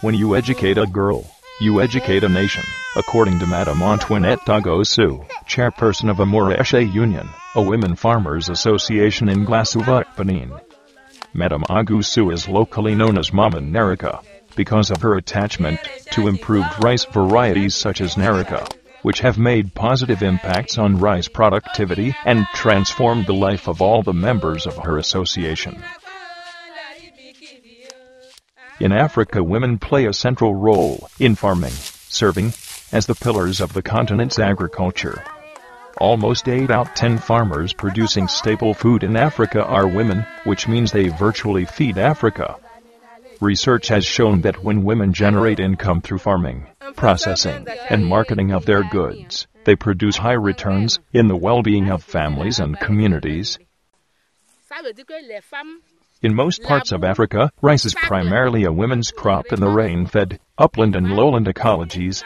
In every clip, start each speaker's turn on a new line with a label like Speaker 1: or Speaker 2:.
Speaker 1: When you educate a girl, you educate a nation, according to Madame Antoinette Agossou, chairperson of Amoura Ishe Union, a women farmers association in Glazoue, Benin. Madame Agossou is locally known as Mama NERICA because of her attachment to improved rice varieties such as NERICA, which have made positive impacts on rice productivity and transformed the life of all the members of her association. In Africa women play a central role in farming, serving as the pillars of the continent's agriculture. Almost 8 out 10 farmers producing staple food in Africa are women, which means they virtually feed Africa. Research has shown that when women generate income through farming, processing, and marketing of their goods, they produce high returns in the well-being of families and communities. In most parts of Africa, rice is primarily a women's crop in the rain-fed, upland and lowland ecologies.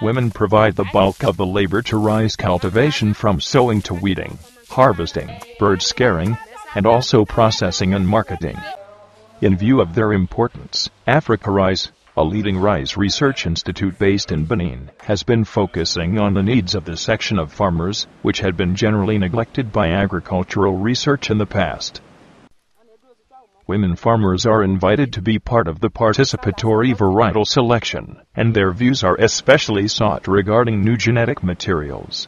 Speaker 1: Women provide the bulk of the labor to rice cultivation from sowing to weeding, harvesting, bird scaring, and also processing and marketing. In view of their importance, Africa Rice, a leading rice research institute based in Benin, has been focusing on the needs of this section of farmers, which had been generally neglected by agricultural research in the past. Women farmers are invited to be part of the participatory varietal selection, and their views are especially sought regarding new genetic materials.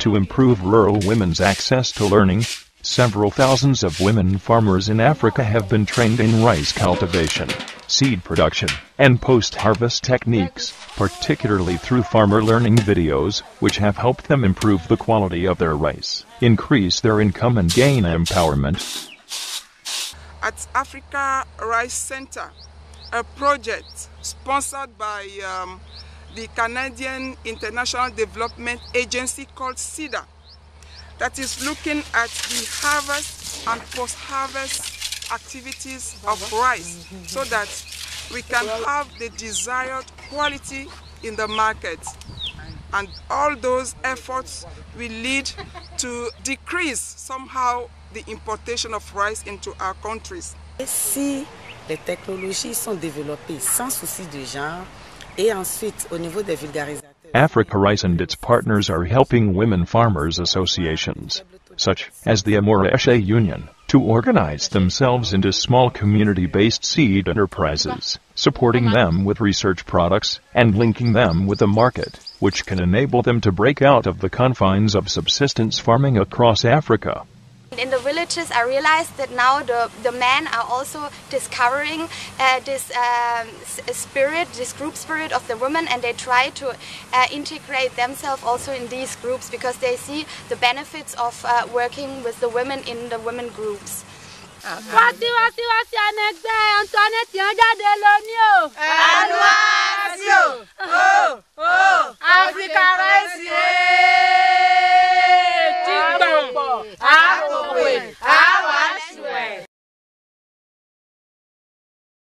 Speaker 1: To improve rural women's access to learning, several thousands of women farmers in Africa have been trained in rice cultivation, seed production, and post-harvest techniques, particularly through farmer learning videos, which have helped them improve the quality of their rice, increase their income and gain empowerment.
Speaker 2: At Africa Rice Center, a project sponsored by um, the Canadian International Development Agency called CIDA that is looking at the harvest and post-harvest activities of rice so that we can have the desired quality in the market. And all those efforts will lead to decrease somehow the importation of rice into our countries.
Speaker 3: Si les technologies sont développées sans souci de genre et ensuite au niveau des vulgarisateurs,
Speaker 1: Africa Rice and its partners are helping women farmers associations, such as the Amoura Ishe Union, to organize themselves into small community-based seed enterprises, supporting them with research products and linking them with the market, which can enable them to break out of the confines of subsistence farming across Africa.
Speaker 4: In the villages, I realized that now the, the men are also discovering uh, this um, spirit, this group spirit of the women, and they try to uh, integrate themselves also in these groups because they see the benefits of uh, working with the women in the women groups.
Speaker 5: wá sí wá sí wá sí ẹnẹgbẹ́ Antoinette yẹn lónìí o.